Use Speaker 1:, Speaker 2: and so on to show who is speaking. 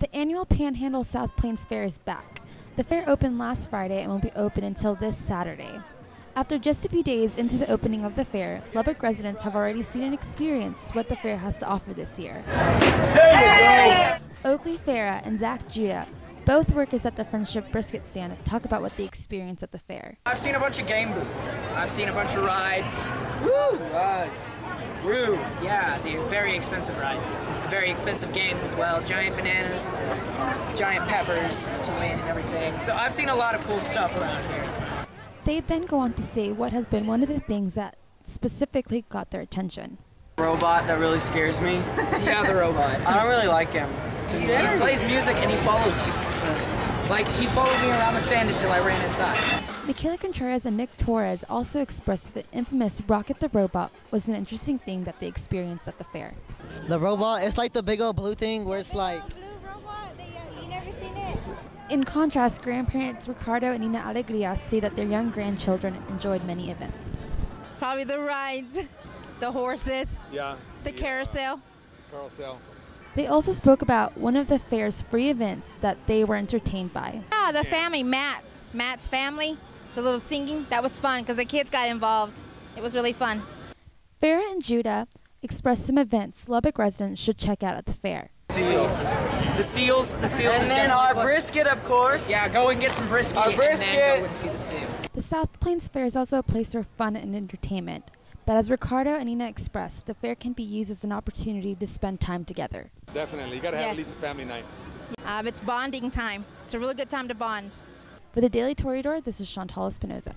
Speaker 1: The annual Panhandle South Plains Fair is back. The fair opened last Friday and will be open until this Saturday. After just a few days into the opening of the fair, Lubbock residents have already seen and experienced what the fair has to offer this year. Oakley Farah and Zach Judah, both workers at the Friendship Brisket stand, talk about what they experienced at the fair.
Speaker 2: I've seen a bunch of game booths. I've seen a bunch of rides.
Speaker 3: Woo! Rides.
Speaker 2: Woo! Yeah, the very expensive rides. Very expensive games as well. Giant bananas, giant peppers to win and everything. So I've seen a lot of cool stuff around here.
Speaker 1: They then go on to say what has been one of the things that specifically got their attention.
Speaker 3: Robot that really scares me.
Speaker 2: Yeah, the robot.
Speaker 3: I don't really like him.
Speaker 2: He, he plays music and he follows you. Like, he followed me around the stand until I ran inside.
Speaker 1: Michaela Contreras and Nick Torres also expressed that the infamous Rock-It the Robot was an interesting thing that they experienced at the fair.
Speaker 4: The robot, it's like the big old blue thing where it's like,
Speaker 5: blue robot. They, uh, you never seen it?
Speaker 1: In contrast, grandparents Ricardo and Nina Alegria say that their young grandchildren enjoyed many events.
Speaker 6: Probably the rides, the horses,
Speaker 7: Yeah,
Speaker 6: the carousel.
Speaker 7: carousel.
Speaker 1: They also spoke about one of the fair's free events that they were entertained by.
Speaker 6: Ah, the family, Matt. Matt's family, the little singing. That was fun because the kids got involved. It was really fun.
Speaker 1: Farah and Judah expressed some events Lubbock residents should check out at the fair.
Speaker 2: The seals, the seals
Speaker 3: And
Speaker 2: is
Speaker 3: then
Speaker 2: definitely
Speaker 3: our
Speaker 2: plus-
Speaker 3: brisket, of course.
Speaker 2: Yeah, go and get some brisket,
Speaker 3: Our
Speaker 2: and then
Speaker 3: brisket.
Speaker 2: go and see the seals.
Speaker 1: The South Plains Fair is also a place for fun and entertainment. But as Ricardo and Nina expressed, the fair can be used as an opportunity to spend time together.
Speaker 7: Definitely. You got to have at least a family night.
Speaker 6: Um, it's bonding time. It's a really good time to bond.
Speaker 1: For the Daily Toreador, this is Chantal Espinoza.